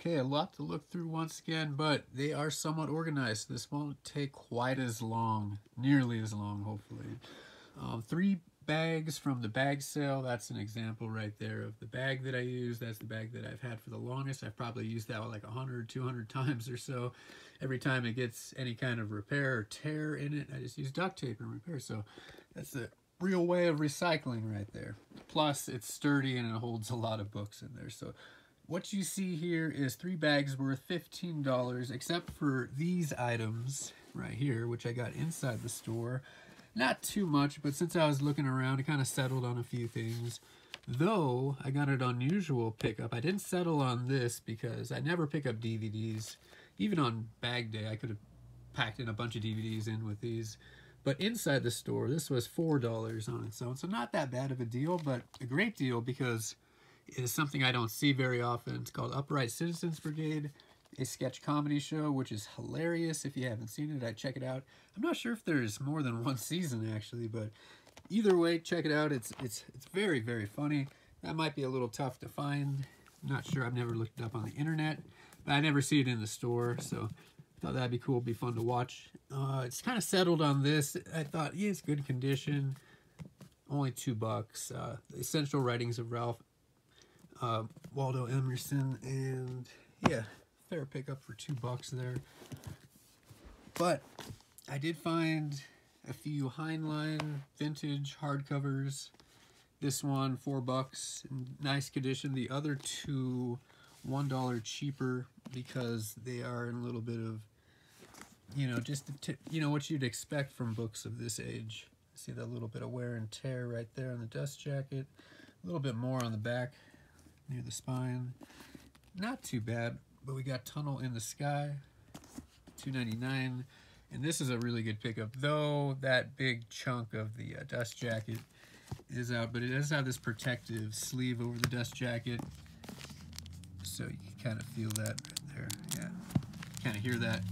Okay, a lot to look through once again, but they are somewhat organized. This won't take quite as long, nearly as long, hopefully. Um, three bags from the bag sale. That's an example right there of the bag that I use. That's the bag that I've had for the longest. I've probably used that like 100, 200 times or so. Every time it gets any kind of repair or tear in it, I just use duct tape and repair. So that's the real way of recycling right there. Plus, it's sturdy and it holds a lot of books in there. So what you see here is three bags worth $15, except for these items right here, which I got inside the store. Not too much, but since I was looking around, I kind of settled on a few things. Though, I got an unusual pickup. I didn't settle on this because I never pick up DVDs. Even on bag day, I could have packed in a bunch of DVDs in with these. But inside the store, this was $4 on its own. So not that bad of a deal, but a great deal because is something I don't see very often. It's called Upright Citizens Brigade, a sketch comedy show, which is hilarious. If you haven't seen it, I'd check it out. I'm not sure if there's more than one season actually, but either way, check it out. It's it's it's very very funny. That might be a little tough to find. I'm not sure. I've never looked it up on the internet, but I never see it in the store. So I thought that'd be cool. Be fun to watch. Uh, it's kind of settled on this. I thought, yeah, it's good condition. Only two bucks. Uh, Essential Writings of Ralph uh, Waldo Emerson, and yeah, fair pickup for two bucks there. But I did find a few Heinlein vintage hardcovers. This one, four bucks, nice condition. The other two, one dollar cheaper because they are in a little bit of, you know, just you know what you'd expect from books of this age. See that little bit of wear and tear right there on the dust jacket. A little bit more on the back near the spine. Not too bad, but we got Tunnel in the Sky, 299 and this is a really good pickup, though that big chunk of the uh, dust jacket is out, but it does have this protective sleeve over the dust jacket, so you can kind of feel that right there, yeah, kind of hear that.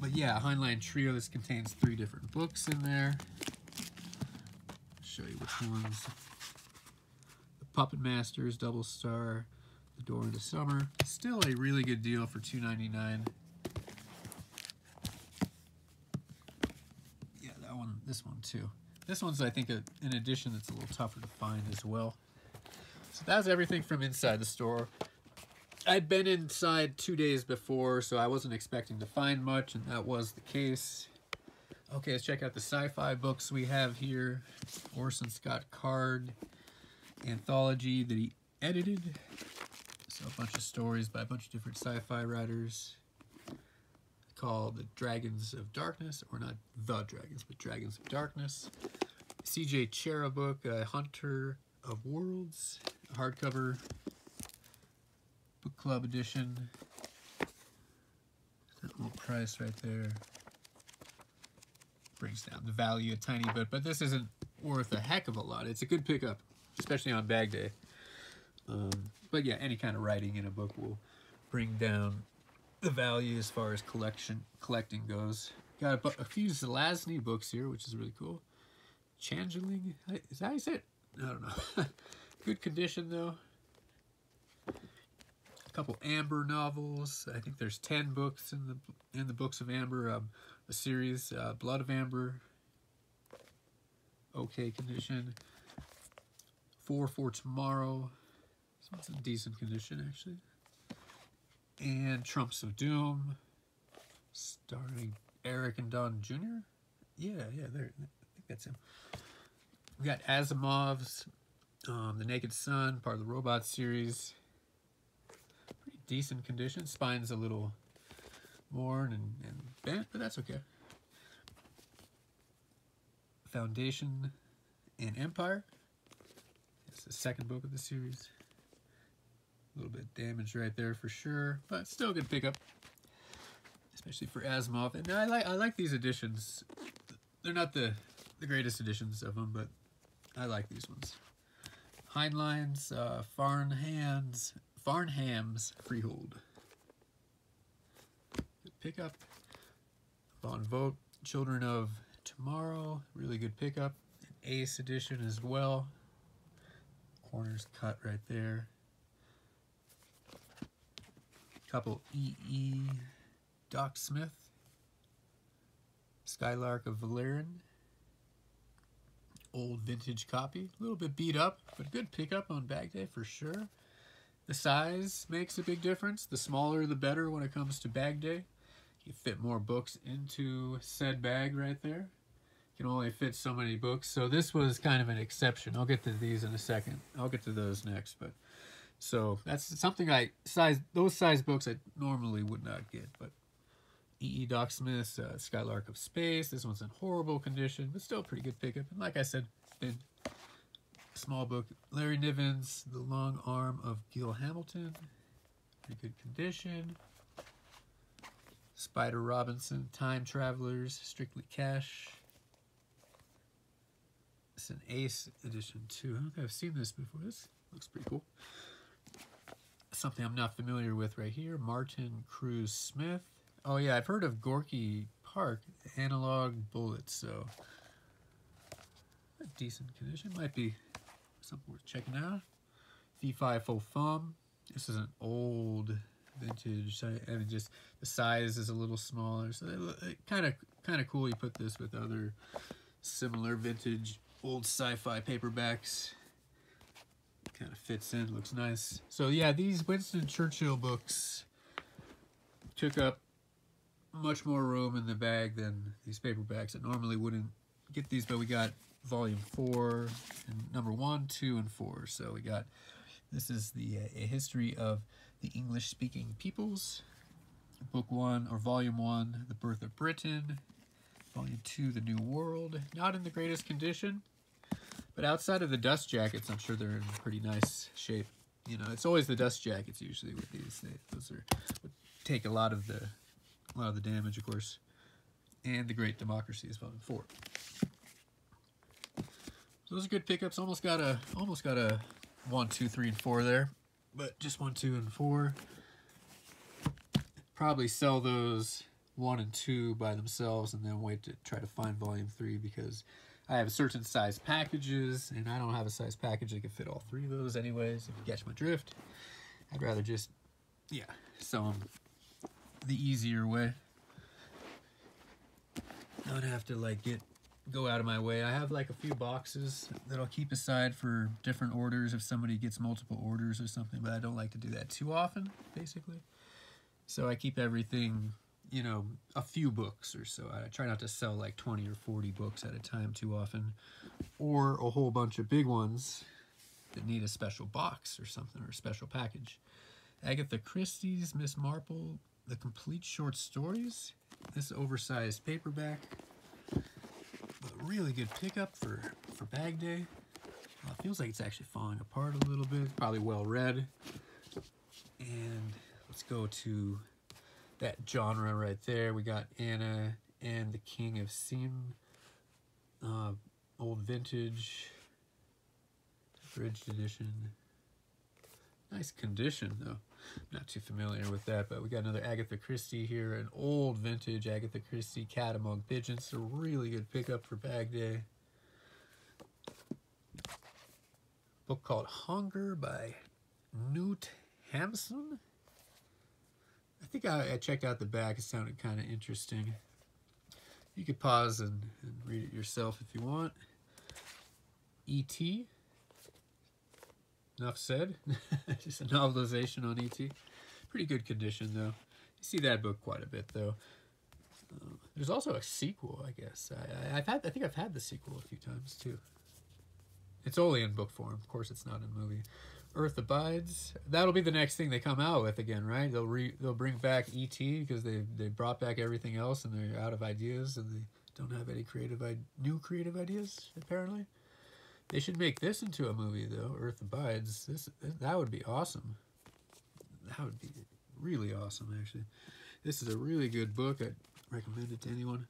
But yeah, Heinlein Trio, this contains three different books in there. I'll show you which ones. Puppet Masters, Double Star, The Door into Summer. Still a really good deal for $2.99. Yeah, that one, this one too. This one's, I think, a, an edition that's a little tougher to find as well. So that's everything from inside the store. I'd been inside two days before, so I wasn't expecting to find much, and that was the case. Okay, let's check out the sci-fi books we have here. Orson Scott Card, anthology that he edited. So a bunch of stories by a bunch of different sci-fi writers called The Dragons of Darkness, or not The Dragons, but Dragons of Darkness. C.J. Cherryh book, uh, Hunter of Worlds, hardcover book club edition. That little price right there brings down the value a tiny bit, but this isn't worth a heck of a lot. It's a good pickup especially on bag day. Um, but yeah, any kind of writing in a book will bring down the value as far as collection collecting goes. Got a, a few Zelazny books here, which is really cool. Changeling, is that how you say it? I don't know. Good condition though. A couple Amber novels. I think there's ten books in the in the books of Amber. Um, a series, uh, Blood of Amber. Okay condition. Four for Tomorrow. So it's in decent condition, actually. And Trumps of Doom, starring Eric and Don Jr. Yeah, yeah, there. I think that's him. We got Asimov's um, The Naked Sun, part of the Robot series. Pretty decent condition. Spine's a little worn and, and bent, but that's okay. Foundation and Empire. The second book of the series. A little bit damaged right there for sure, but still a good pickup, especially for Asimov. And I like I like these editions. They're not the the greatest editions of them, but I like these ones. Heinlein's uh, Farnham's Farnham's Freehold. Good pickup. Von Vogt, Children of Tomorrow, really good pickup. An Ace edition as well corners cut right there. couple E. E. Doc Smith, Skylark of Valeron, old vintage copy, a little bit beat up, but good pickup on bag day for sure. The size makes a big difference. The smaller the better when it comes to bag day. You fit more books into said bag right there. Can only fit so many books. So this was kind of an exception. I'll get to these in a second. I'll get to those next, but so that's something I size those size books I normally would not get, but E.E. E. Doc Smith's uh, Skylark of Space. This one's in horrible condition, but still a pretty good pickup. And like I said, thin small book. Larry Niven's The Long Arm of Gil Hamilton. Pretty good condition. Spider Robinson, Time Travelers, Strictly Cash. It's an Ace edition too. I don't think I've seen this before. This looks pretty cool. Something I'm not familiar with right here. Martin Cruz Smith. Oh yeah, I've heard of Gorky Park analog bullets, so a decent condition. Might be something worth checking out. V5 Faux Fum. This is an old vintage. I, I mean, just the size is a little smaller, so kind of kind of cool. You put this with other similar vintage old sci-fi paperbacks. Kind of fits in, looks nice. So yeah, these Winston Churchill books took up much more room in the bag than these paperbacks. I normally wouldn't get these, but we got volume four and number one, two, and four. So we got this is the uh, history of the English-speaking peoples. Book one or volume one, the birth of Britain. Volume two, the New World. Not in the greatest condition, but outside of the dust jackets, I'm sure they're in pretty nice shape. You know, it's always the dust jackets usually with these. They, those are take a lot of the a lot of the damage, of course. And the Great Democracy is volume four. So those are good pickups. Almost got a almost got a one, two, three, and four there, but just one, two, and four. Probably sell those one and two by themselves, and then wait to try to find volume three because I have certain size packages, and I don't have a size package that can fit all three of those anyways. If you catch my drift, I'd rather just yeah sell them um, the easier way. I don't have to like get go out of my way. I have like a few boxes that I'll keep aside for different orders if somebody gets multiple orders or something, but I don't like to do that too often, basically. So I keep everything, you know, a few books or so. I try not to sell like 20 or 40 books at a time too often, or a whole bunch of big ones that need a special box or something or a special package. Agatha Christie's Miss Marple, The Complete Short Stories. This oversized paperback but really good pickup for, for bag day. Well, it feels like it's actually falling apart a little bit. Probably well read. And let's go to that genre right there. We got Anna and the King of Siam. Uh, old vintage. Bridged edition. Nice condition though. Not too familiar with that, but we got another Agatha Christie here, an old vintage Agatha Christie Cat Among Pigeons. A really good pickup for bag day. Book called Hunger by Newt Hamsun. I think I, I, checked out the back. It sounded kind of interesting. You could pause and, and read it yourself if you want. E.T. Enough said. Just a novelization on ET. Pretty good condition, though. You see that book quite a bit, though. Uh, there's also a sequel, I guess. I, have had, I think I've had the sequel a few times too. It's only in book form, of course. It's not in movie. Earth Abides. That'll be the next thing they come out with again, right? They'll re they'll bring back ET because they they brought back everything else and they're out of ideas and they don't have any creative new creative ideas apparently. They should make this into a movie, though. Earth Abides. This that would be awesome. That would be really awesome, actually. This is a really good book. I'd recommend it to anyone.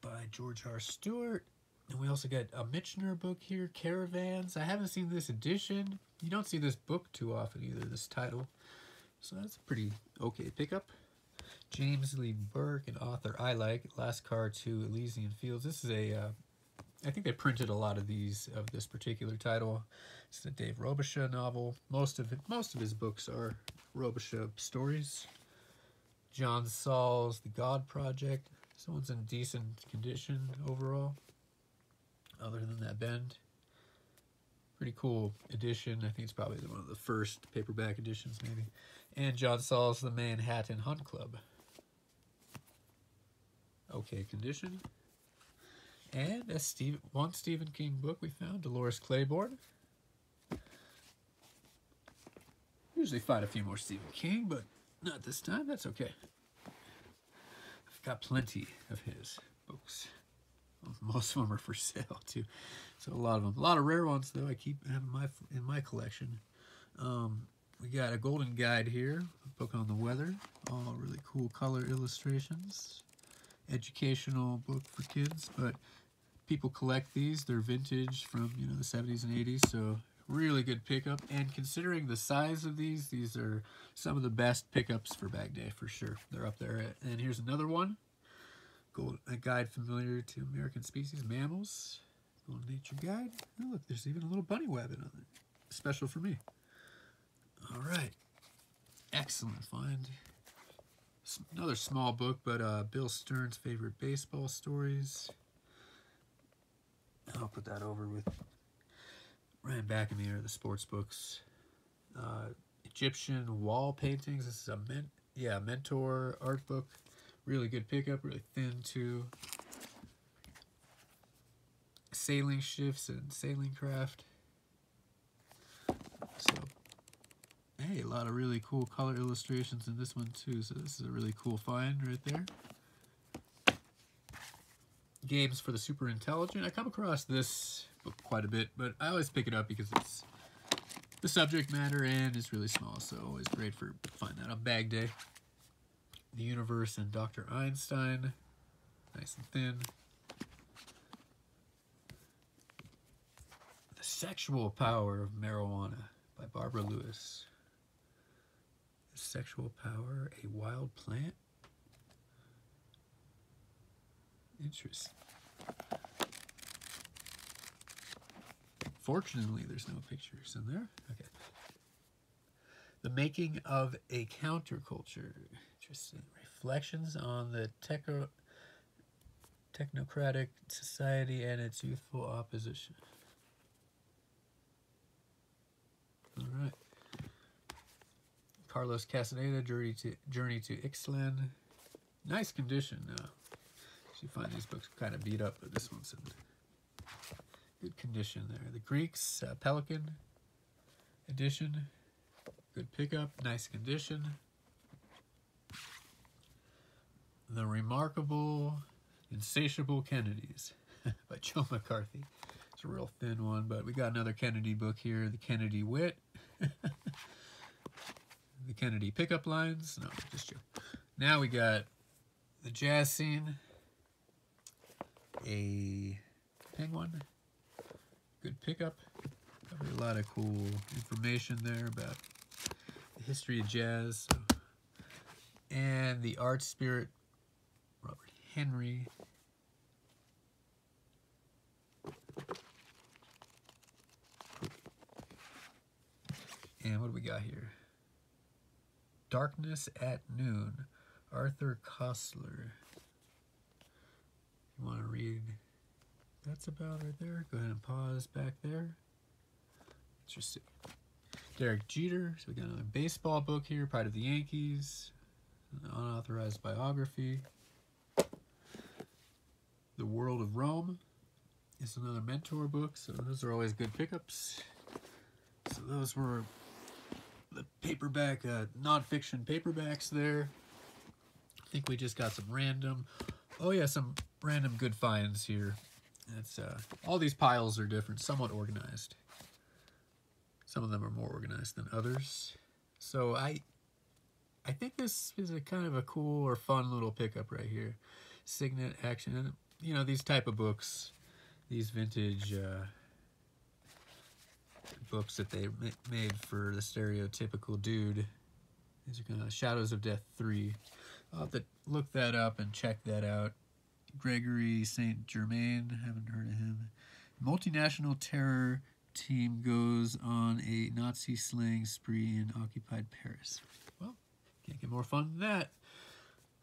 By George R. Stewart. And we also got a Michener book here, Caravans. I haven't seen this edition. You don't see this book too often either, this title. So that's a pretty okay pickup. James Lee Burke, an author I like. Last Car to Elysian Fields. This is a uh, I think they printed a lot of these of this particular title. It's a Dave Robicheaux novel. Most of it, most of his books are Robicheaux stories. John Saul's The God Project. This one's in decent condition overall, other than that bend. Pretty cool edition. I think it's probably one of the first paperback editions, maybe. And John Saul's The Manhattan Hunt Club. Okay condition. And a Steve, one Stephen King book we found, Dolores Claiborne. Usually find a few more Stephen King, but not this time. That's okay. I've got plenty of his books. Most of them are for sale too, so a lot of them. A lot of rare ones though. I keep having my in my collection. Um, we got a golden guide here, book on the weather. All really cool color illustrations. Educational book for kids, but people collect these. They're vintage from you know the 70s and 80s, so really good pickup. And considering the size of these, these are some of the best pickups for bag day for sure. They're up there. And here's another one. A guide familiar to American species, mammals. Golden Nature Guide. Oh, look, there's even a little bunny wabbit on it. Special for me. All right. Excellent find. Another small book, but uh, Bill Stern's favorite baseball stories. I'll put that over with Ryan Bachemeier, the sports books. Uh, Egyptian wall paintings. This is a men yeah mentor art book. Really good pickup, really thin too. Sailing shifts and sailing craft. So, hey, a lot of really cool color illustrations in this one too. So this is a really cool find right there games for the super intelligent. I come across this book quite a bit, but I always pick it up because it's the subject matter and it's really small, so always great for find that on bag day. The Universe and Dr. Einstein, nice and thin. The Sexual Power of Marijuana by Barbara Lewis. The Sexual Power, a Wild Plant? Interesting. Fortunately, there's no pictures in there. Okay. The making of a counterculture. Interesting. Reflections on the techo technocratic society and its youthful opposition. All right. Carlos Castaneda, Journey to Journey to Ixtlan. Nice condition. Uh, you find these books kind of beat up, but this one's in good condition there. The Greeks, uh, Pelican edition, good pickup, nice condition. The Remarkable Insatiable Kennedys by Joe McCarthy. It's a real thin one, but we got another Kennedy book here, The Kennedy Wit. the Kennedy Pickup Lines. No, just joke. Now we got the jazz scene a penguin. Good pickup. Covered a lot of cool information there about the history of jazz. And the art spirit, Robert Henri. And what do we got here? Darkness at Noon, Arthur Koestler you want to read, that's about right there. Go ahead and pause back there. Interesting. Derek Jeter. So we got another baseball book here, Pride of the Yankees, an unauthorized biography. The World of Rome is another mentor book, so those are always good pickups. So those were the paperback, uh, nonfiction paperbacks there. I think we just got some random. Oh yeah, some random good finds here. It's uh, all these piles are different, somewhat organized. Some of them are more organized than others. So I, I think this is a kind of a cool or fun little pickup right here. Signet action, you know these type of books, these vintage uh, books that they made for the stereotypical dude. These are kind of Shadows of Death 3. I'll have to look that up and check that out. Gregory St. Germain, haven't heard of him. Multinational Terror team goes on a Nazi slaying spree in occupied Paris. Well, can't get more fun than that.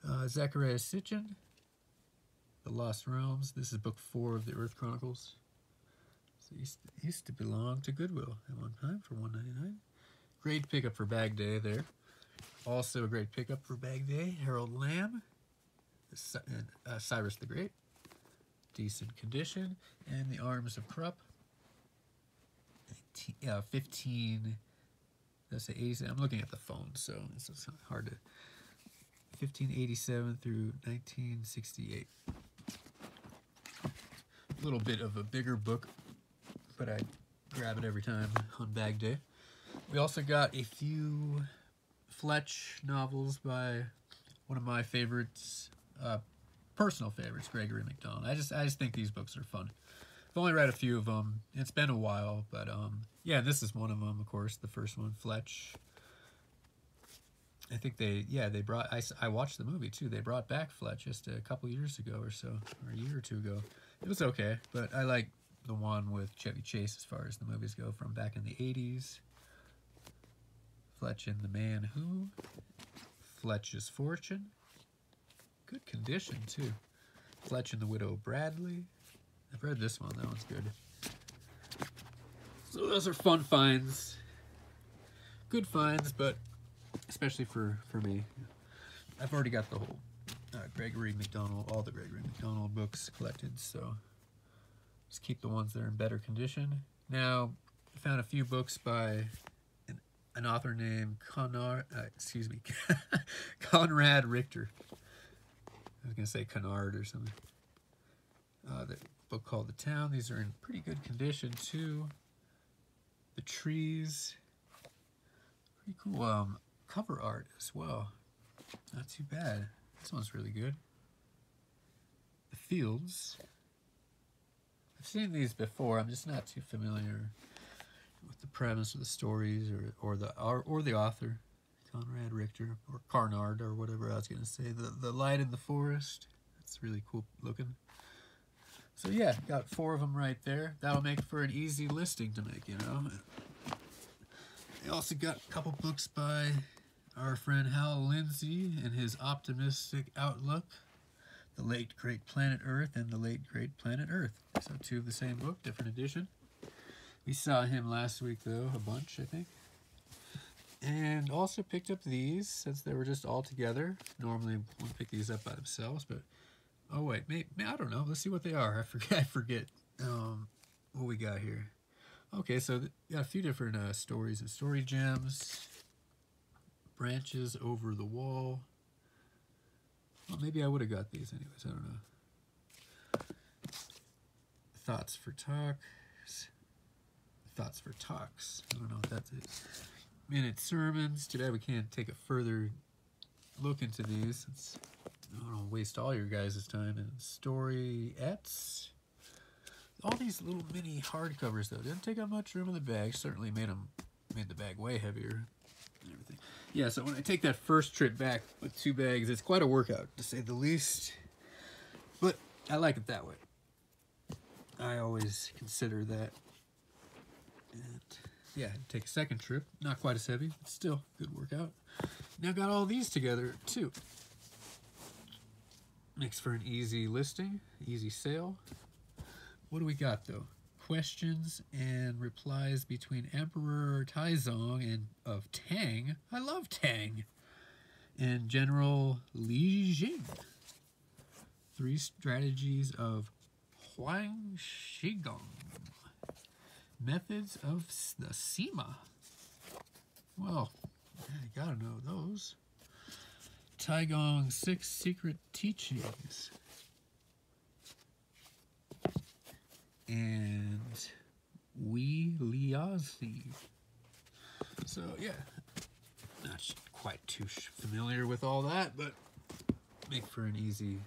Uh, Zecharia Sitchin, The Lost Realms. This is book four of the Earth Chronicles. So used, to, used to belong to Goodwill at one time for 199 Great pickup for bag day there. Also a great pickup for bag day. Harold Lamb, uh, Cyrus the Great. Decent condition. And the Arms of Krupp. Uh, 15, that's the 87. I'm looking at the phone, so it's hard to. 1587 through 1968. Little bit of a bigger book, but I grab it every time on bag day. We also got a few Fletch novels by one of my favorites, uh, personal favorites, Gregory Mcdonald. I just I just think these books are fun. I've only read a few of them. It's been a while, but um, yeah, this is one of them, of course, the first one, Fletch. I think they, yeah, they brought, I, I watched the movie too. They brought back Fletch just a couple years ago or so, or a year or two ago. It was okay, but I like the one with Chevy Chase as far as the movies go from back in the 80s. Fletch and the Man Who. Fletch's Fortune. Good condition, too. Fletch and the Widow Bradley. I've read this one. That one's good. So those are fun finds. Good finds, but especially for, for me. I've already got the whole uh, Gregory Mcdonald, all the Gregory Mcdonald books collected, so just keep the ones that are in better condition. Now, I found a few books by an author named Conrad, uh, excuse me, Conrad Richter. I was going to say Conard or something. Uh, the book called The Town. These are in pretty good condition too. The trees, pretty cool um, cover art as well. Not too bad. This one's really good. The fields. I've seen these before. I'm just not too familiar with the premise of the stories or, or the or, or the author, Conrad Richter or Carnard or whatever I was going to say. The the light in the forest. That's really cool looking. So yeah, got four of them right there. That'll make for an easy listing to make, you know. I also got a couple books by our friend Hal Lindsey and his optimistic outlook. The Late Great Planet Earth and The Late Great Planet Earth. So two of the same book, different edition. We saw him last week, though, a bunch, I think. And also picked up these, since they were just all together. Normally, won't pick these up by themselves, but... Oh, wait, maybe, I don't know. Let's see what they are. I forget, I forget um, what we got here. Okay, so got a few different uh, stories and story gems. Branches over the wall. Well, maybe I would have got these anyways. I don't know. Thoughts for talks. Thoughts for talks. I don't know if that's it. Minute sermons. Today we can't take a further look into these. It's, I don't know, waste all your guys' time. And storyettes. All these little mini hardcovers though didn't take up much room in the bag. Certainly made them made the bag way heavier. Yeah. So when I take that first trip back with two bags, it's quite a workout to say the least. But I like it that way. I always consider that and yeah, take a second trip. Not quite as heavy, but still good workout. Now got all these together too. Makes for an easy listing, easy sale. What do we got though? Questions and replies between Emperor Taizong and of Tang. I love Tang. And General Li Jing. Three strategies of Huang Shigong. Methods of the Sima. Well, you gotta know those. Taigong Six Secret Teachings. And So, yeah, not quite too familiar with all that, but make for an easy,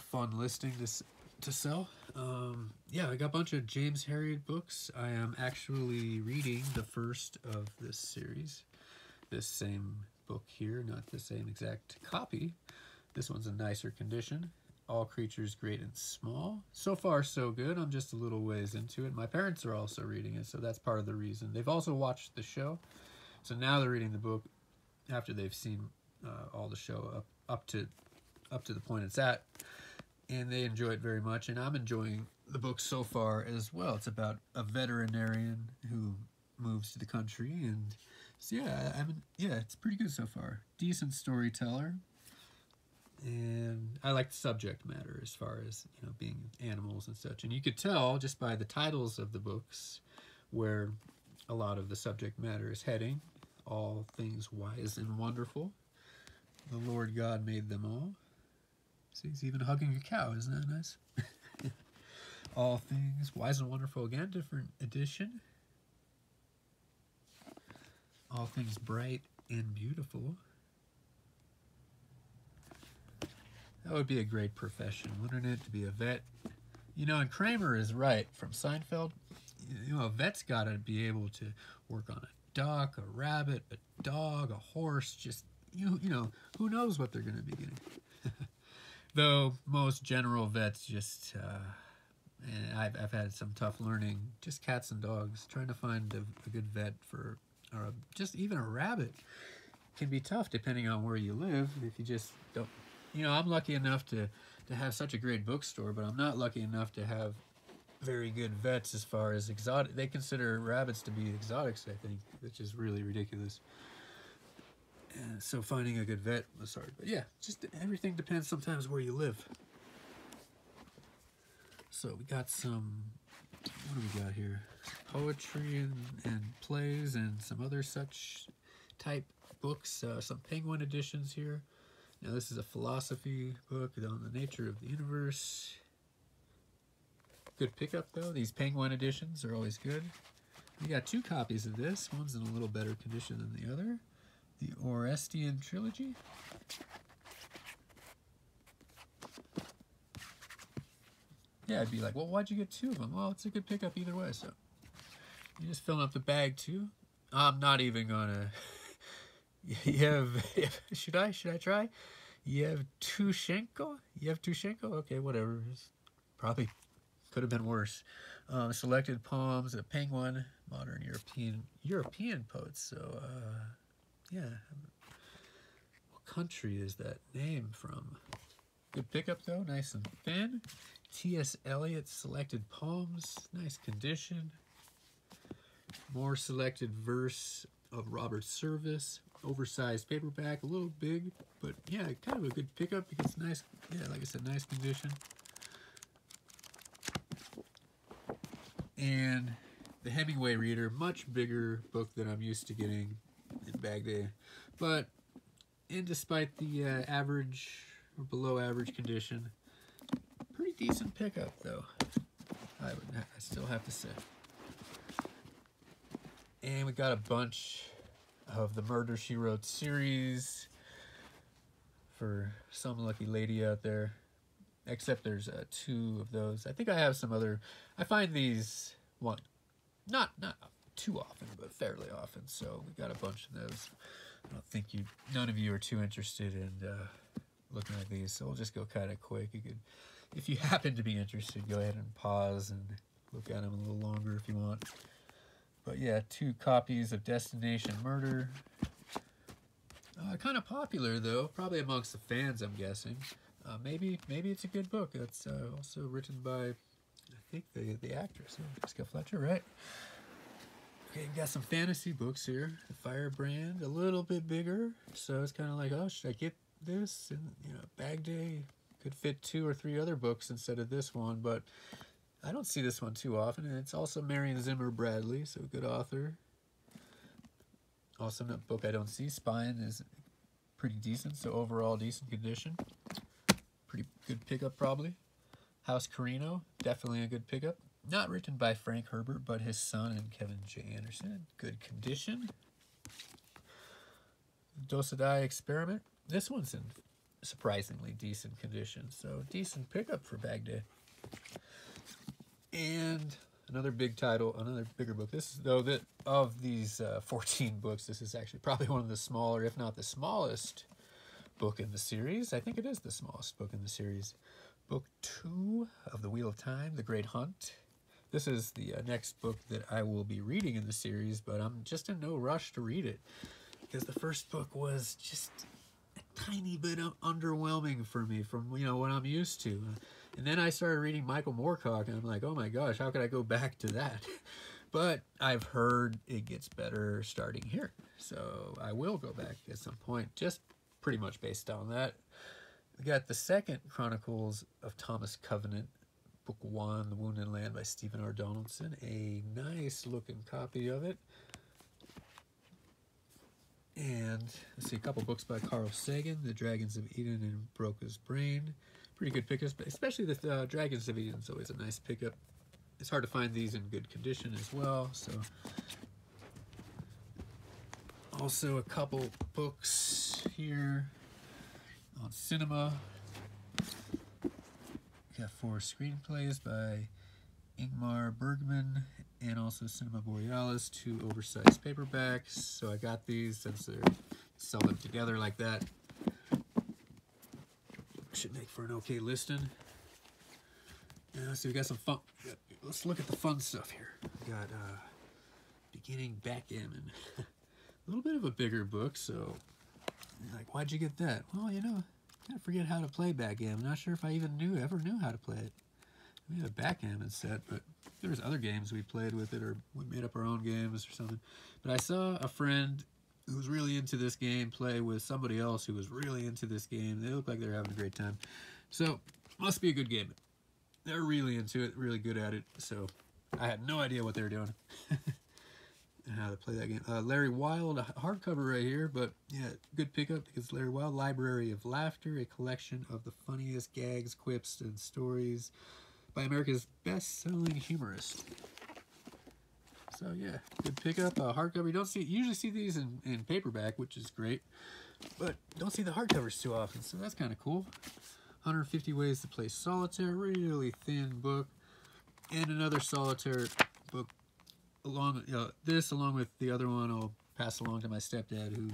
fun listing to, to sell. Um, yeah, I got a bunch of James Herriot books. I am actually reading the first of this series. This same book here, not the same exact copy. This one's in nicer condition. All Creatures Great and Small. So far, so good. I'm just a little ways into it. My parents are also reading it, so that's part of the reason. They've also watched the show, so now they're reading the book after they've seen uh, all the show up up to up to the point it's at, and they enjoy it very much. And I'm enjoying the book so far as well. It's about a veterinarian who moves to the country, and so yeah, I mean, yeah, it's pretty good so far. Decent storyteller and I like the subject matter as far as you know being animals and such. And you could tell just by the titles of the books where a lot of the subject matter is heading. All things wise and wonderful. The Lord God made them all. See, he's even hugging a cow. Isn't that nice? all things wise and wonderful. Again, different edition. All things bright and beautiful. That would be a great profession, wouldn't it, to be a vet? You know, and Kramer is right from Seinfeld. You know, a vet's got to be able to work on a duck, a rabbit, a dog, a horse. Just you, you know, who knows what they're going to be getting. Though most general vets just, uh, and I've I've had some tough learning. Just cats and dogs. Trying to find a, a good vet for, or a, just even a rabbit, can be tough depending on where you live. If you just don't you know, I'm lucky enough to, to have such a great bookstore, but I'm not lucky enough to have very good vets as far as exotic. They consider rabbits to be exotics, I think, which is really ridiculous. And so finding a good vet was hard. But yeah, just everything depends sometimes where you live. So we got some, what do we got here? Poetry and, and plays and some other such type books, uh, some Penguin editions here. Now this is a philosophy book on the nature of the universe. Good pickup though. These Penguin editions are always good. We got two copies of this. One's in a little better condition than the other. The Oresteian Trilogy. Yeah, I'd be like, well, why'd you get two of them? Well, it's a good pickup either way, so. You're just filling up the bag too. I'm not even gonna You have, should I, should I try? You have Tushenko? You have Tushenko? Okay, whatever. It's probably could have been worse. Um, selected poems, a penguin, modern European European poets. So, uh, yeah. What country is that name from? Good pickup though, nice and thin. T.S. Eliot selected poems, nice condition. More selected verse of Robert Service oversized paperback, a little big, but yeah, kind of a good pickup because it's nice, yeah, like I said, nice condition. And the Hemingway Reader, much bigger book than I'm used to getting in bag day, but and despite the uh, average or below average condition, pretty decent pickup though. I would, I still have to say. And we got a bunch of the Murder She Wrote series for some lucky lady out there. Except there's uh, two of those. I think I have some other. I find these one, not not too often, but fairly often. So we got a bunch of those. I don't think you, none of you are too interested in uh, looking at these, so we'll just go kind of quick. You could, if you happen to be interested, go ahead and pause and look at them a little longer if you want. But yeah, two copies of Destination Murder. Uh, kind of popular though, probably amongst the fans, I'm guessing. Uh, maybe maybe it's a good book. It's uh, also written by, I think the the actress, Jessica Fletcher, right? Okay, you got some fantasy books here. The Firebrand, a little bit bigger, so it's kind of like, oh, should I get this? And you know, Bag Day could fit two or three other books instead of this one, but I don't see this one too often, and it's also Marion Zimmer Bradley, so good author. Also, a book I don't see. Spine is pretty decent, so overall decent condition. Pretty good pickup, probably. House Corrino, definitely a good pickup. Not written by Frank Herbert, but his son and Kevin J. Anderson. Good condition. Dosadi Experiment. This one's in surprisingly decent condition, so decent pickup for Bag Day. And another big title, another bigger book. This is, though, that of these uh, 14 books, this is actually probably one of the smaller, if not the smallest book in the series. I think it is the smallest book in the series. book two of The Wheel of Time, The Great Hunt. This is the uh, next book that I will be reading in the series, but I'm just in no rush to read it because the first book was just a tiny bit underwhelming for me from you know what I'm used to. And then I started reading Michael Moorcock, and I'm like, oh my gosh, how could I go back to that? But I've heard it gets better starting here, so I will go back at some point, just pretty much based on that. We got the second Chronicles of Thomas Covenant, Book One, The Wounded Land by Stephen R. Donaldson. A nice looking copy of it. And let's see, a couple books by Carl Sagan, The Dragons of Eden and Broca's Brain. Pretty good pickups, but especially the uh, Dragons of Eden is always a nice pickup. It's hard to find these in good condition as well, so. Also a couple books here on cinema. We got four screenplays by Ingmar Bergman and also Cinema Borealis, two oversized paperbacks. So I got these since they're sell them together like that. Should make for an okay listing. Now, so we got some fun. Let's look at the fun stuff here. We got uh, beginning backgammon. a little bit of a bigger book, so like, why'd you get that? Well, you know, I forget how to play backgammon. Not sure if I even knew ever knew how to play it. We had a backgammon set, but there was other games we played with it, or we made up our own games or something. But I saw a friend who was really into this game play with somebody else who was really into this game. They look like they're having a great time. So, must be a good game. They're really into it, really good at it. So, I had no idea what they were doing. And how to play that game. Uh, Larry Wilde, hardcover right here, but yeah, good pickup because Larry Wilde, Library of Laughter, a collection of the funniest gags, quips, and stories by America's best-selling humorist. So yeah, good pickup. Uh, hardcover. You don't see usually see these in, in paperback, which is great, but don't see the hardcovers too often. So that's kind of cool. 150 Ways to Play Solitaire, really thin book, and another solitaire book along know, this along with the other one I'll pass along to my stepdad who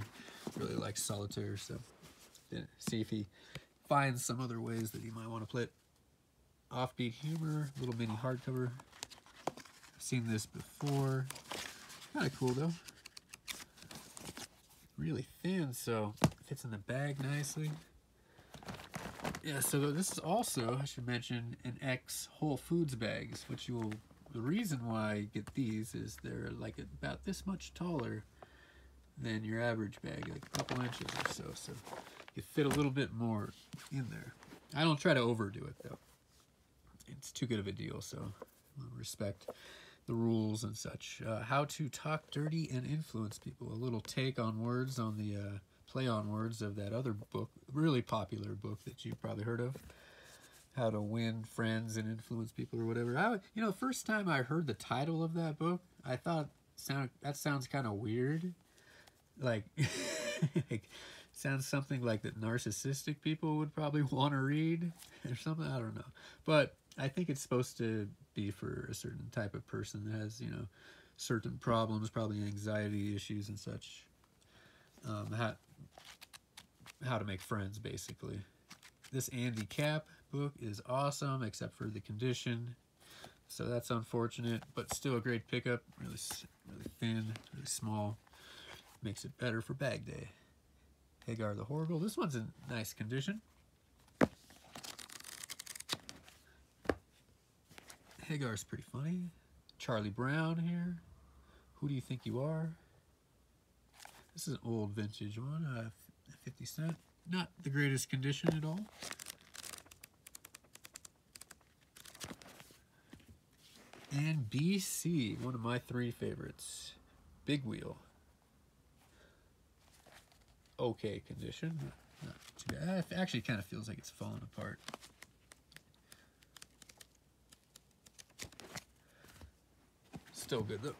really likes solitaire so see if he finds some other ways that he might want to play it offbeat humor little mini hardcover seen this before kind of cool though really thin so fits in the bag nicely yeah so this is also I should mention an X Whole Foods bags which you will the reason why I get these is they're like about this much taller than your average bag, like a couple inches or so. So you fit a little bit more in there. I don't try to overdo it though. It's too good of a deal, so respect the rules and such. Uh, how to talk dirty and influence people. A little take on words on the uh, play on words of that other book, really popular book that you've probably heard of how to win friends and influence people or whatever. I, you know, the first time I heard the title of that book, I thought sound that sounds kind of weird, like, like sounds something like that narcissistic people would probably want to read or something. I don't know, but I think it's supposed to be for a certain type of person that has you know certain problems, probably anxiety issues and such. Um, how how to make friends, basically. This Andy Capp book is awesome, except for the condition. So that's unfortunate, but still a great pickup. Really, really thin, really small. Makes it better for bag day. Hagar the Horrible. This one's in nice condition. Hagar's pretty funny. Charlie Brown here. Who do you think you are? This is an old vintage one, uh, 50 cent. Not the greatest condition at all. And BC, one of my three favorites. Big Wheel. Okay condition. Not too bad. It actually kind of feels like it's falling apart. Still good though.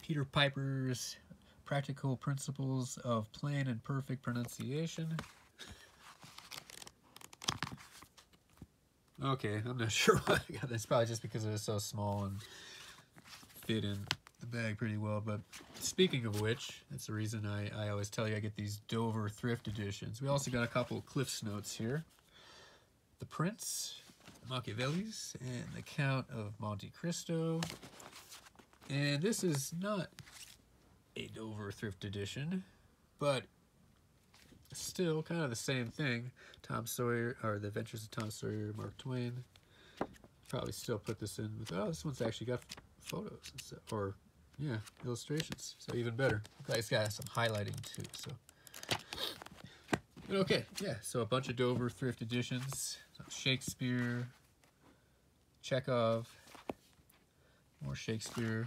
Peter Piper's Practical Principles of Plain and Perfect Pronunciation. Okay, I'm not sure why I got this. Probably just because it was so small and fit in the bag pretty well. But speaking of which, that's the reason I, I always tell you I get these Dover thrift editions. We also got a couple Cliff's Notes here. The Prince, Machiavelli's, and The Count of Monte Cristo. And this is not a Dover thrift edition, but still kind of the same thing. Tom Sawyer, or The Adventures of Tom Sawyer, Mark Twain. Probably still put this in with, oh, this one's actually got photos, or yeah, illustrations. So even better. It's got some highlighting too, so. Okay, yeah, so a bunch of Dover thrift editions. Shakespeare, Chekhov, more Shakespeare.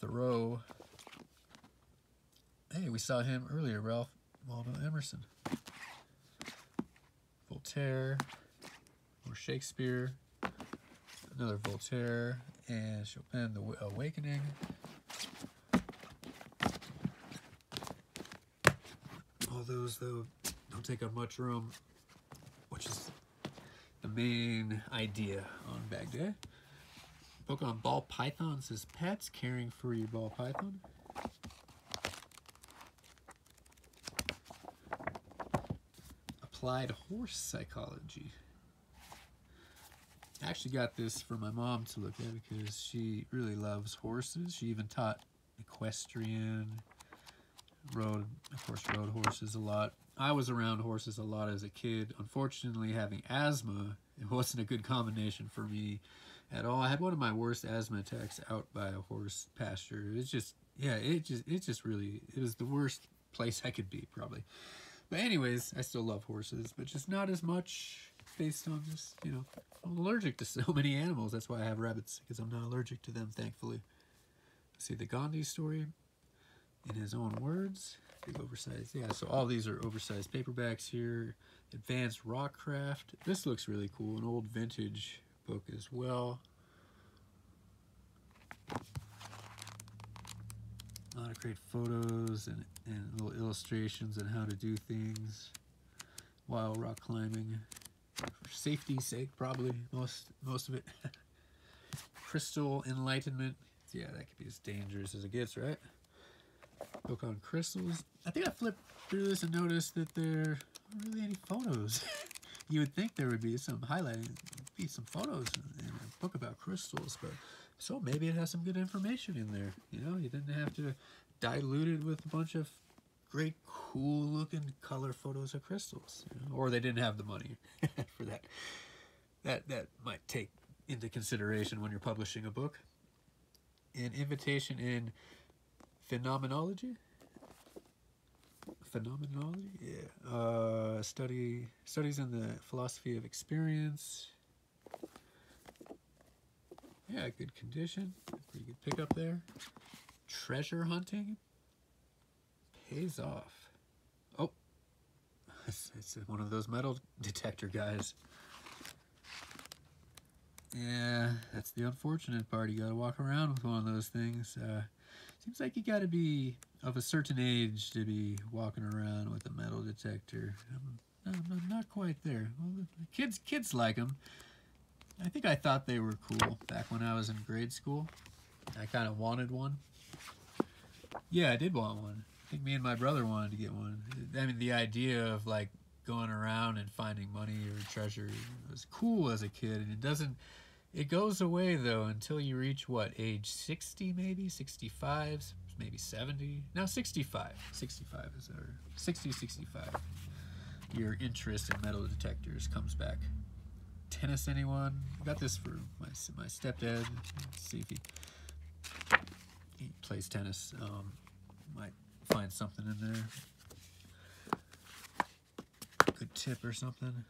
Thoreau. Hey, we saw him earlier, Ralph Waldo Emerson. Voltaire, more Shakespeare, another Voltaire, and Chopin, The Awakening. All those, though, don't take up much room, which is the main idea on Bag Day. Book on ball pythons as pets, caring for your ball python. Applied horse psychology. I actually got this for my mom to look at because she really loves horses. She even taught equestrian, rode, of course, rode horses a lot. I was around horses a lot as a kid. Unfortunately, having asthma, it wasn't a good combination for me at all. I had one of my worst asthma attacks out by a horse pasture. It's just, yeah, it just, it just really, it was the worst place I could be probably. But anyways, I still love horses, but just not as much based on just, you know, I'm allergic to so many animals. That's why I have rabbits, because I'm not allergic to them, thankfully. See the Gandhi story in his own words. Big oversized, yeah, so all these are oversized paperbacks here. Advanced Rock Craft. This looks really cool, an old vintage book as well. A lot of great photos and, and little illustrations on how to do things while rock climbing. For safety's sake, probably, most, most of it. Crystal Enlightenment. Yeah, that could be as dangerous as it gets, right? Book on crystals. I think I flipped through this and noticed that there aren't really any photos. you would think there would be some highlighting, be some photos in, a book about crystals, but so maybe it has some good information in there. You know, you didn't have to dilute it with a bunch of great, cool looking color photos of crystals, you know? or they didn't have the money for that. That that might take into consideration when you're publishing a book. An invitation in phenomenology? Phenomenology? Yeah. Uh study studies in the philosophy of experience. Yeah good condition. Pretty good pickup there. Treasure hunting? Pays off. Oh. It's, it's one of those metal detector guys. Yeah that's the unfortunate part. You gotta walk around with one of those things uh Seems like you got to be of a certain age to be walking around with a metal detector. Um, I'm, I'm not quite there. Well, kids, kids like them. I think I thought they were cool back when I was in grade school. I kind of wanted one. Yeah, I did want one. I think me and my brother wanted to get one. I mean, the idea of like going around and finding money or treasure was cool as a kid, and it doesn't it goes away though until you reach what age 60 maybe? 65 maybe 70 now 65 65 is our 60 65 your interest in metal detectors comes back. Tennis anyone? Got this for my, my stepdad. Let's see if he, he plays tennis. Um, might find something in there. Good tip or something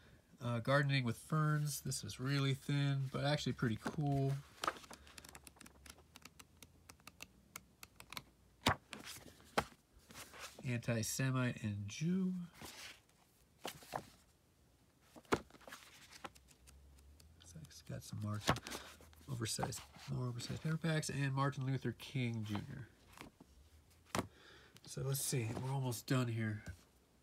uh, gardening with ferns. This is really thin, but actually pretty cool. Anti-Semite and Jew. it's got some Martin oversized, more oversized paperbacks, and Martin Luther King Jr. So let's see, we're almost done here.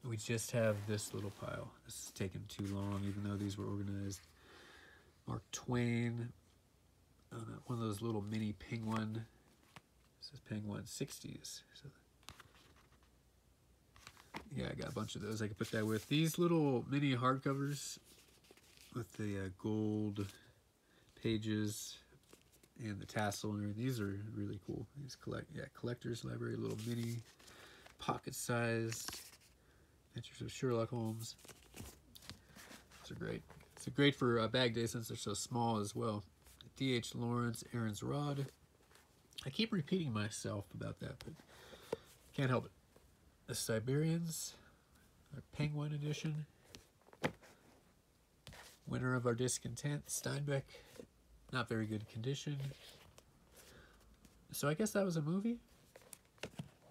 We just have this little pile. This is taking too long, even though these were organized. Mark Twain, uh, one of those little mini penguin. This is penguin 60s. So yeah, I got a bunch of those I could put that with. These little mini hardcovers with the uh, gold pages and the tassel and everything. These are really cool. These collect, yeah, collector's library, little mini pocket-sized Adventures of Sherlock Holmes. These are great. It's great for uh, bag day since they're so small as well. D.H. Lawrence, Aaron's Rod. I keep repeating myself about that, but can't help it. The Siberians, our Penguin edition. Winter of Our Discontent, Steinbeck. Not very good condition. So I guess that was a movie.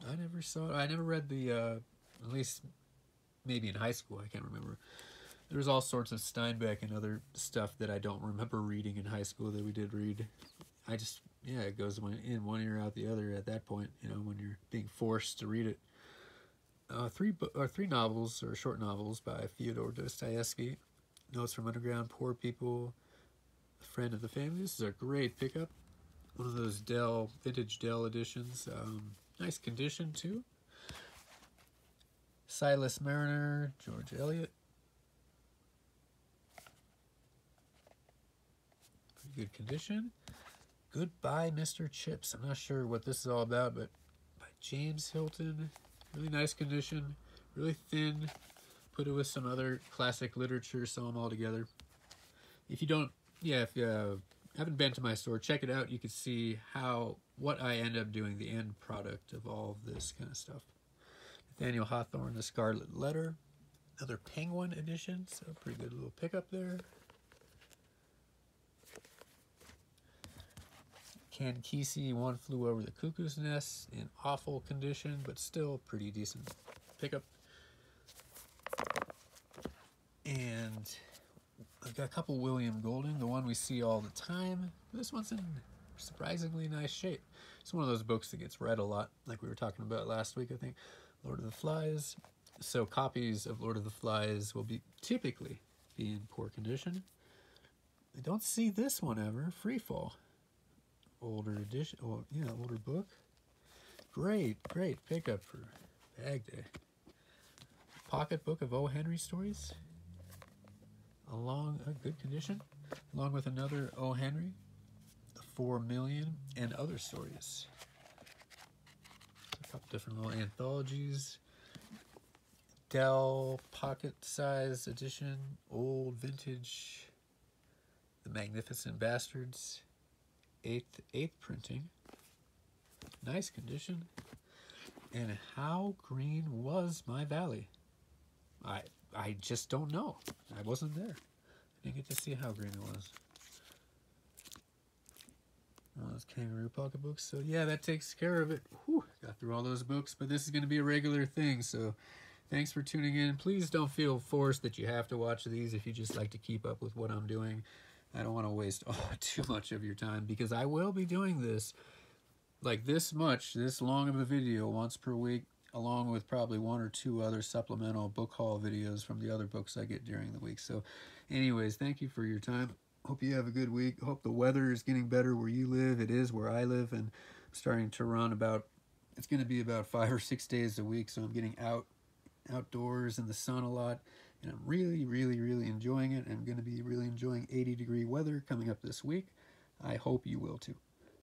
I never saw it. I never read the, uh, at least maybe in high school. I can't remember. There's all sorts of Steinbeck and other stuff that I don't remember reading in high school that we did read. I just, yeah, it goes in one ear out the other at that point, you know, when you're being forced to read it. Uh, three, or three novels, or short novels by Fyodor Dostoevsky. Notes from Underground, Poor People, Friend of the Family. This is a great pickup. One of those Dell, vintage Dell editions. Um, nice condition, too. Silas Marner, George Eliot. Pretty good condition. Goodbye, Mr. Chips. I'm not sure what this is all about, but by James Hilton. Really nice condition. Really thin. Put it with some other classic literature, sew them all together. If you don't, yeah, if you uh, haven't been to my store, check it out. You can see how, what I end up doing, the end product of all this kind of stuff. Nathaniel Hawthorne, The Scarlet Letter. Another Penguin edition, so pretty good little pickup there. Ken Kesey, One Flew Over the Cuckoo's Nest, in awful condition, but still pretty decent pickup. And I've got a couple William Golding, the one we see all the time. This one's in surprisingly nice shape. It's one of those books that gets read a lot, like we were talking about last week, I think. Lord of the Flies. So copies of Lord of the Flies will be typically be in poor condition. I don't see this one ever. Freefall. Older edition. Oh, yeah, older book. Great, great pickup for Bag Day. Pocket book of O. Henry stories. Along a good condition. Along with another O. Henry. Four Million and other stories different little anthologies. Dell pocket size edition, old vintage, The Magnificent Bastards, eighth eighth printing, nice condition. And how green was my valley? I I just don't know. I wasn't there. I didn't get to see how green it was. All those kangaroo pocketbooks. So yeah, that takes care of it. Whew, got through all those books, but this is going to be a regular thing. So thanks for tuning in. Please don't feel forced that you have to watch these if you just like to keep up with what I'm doing. I don't want to waste oh, too much of your time because I will be doing this like this much, this long of a video once per week, along with probably one or two other supplemental book haul videos from the other books I get during the week. So anyways, thank you for your time. Hope you have a good week. Hope the weather is getting better where you live. It is where I live, and I'm starting to run about. It's going to be about five or six days a week, so I'm getting out, outdoors in the sun a lot, and I'm really, really, really enjoying it. I'm going to be really enjoying 80 degree weather coming up this week. I hope you will too.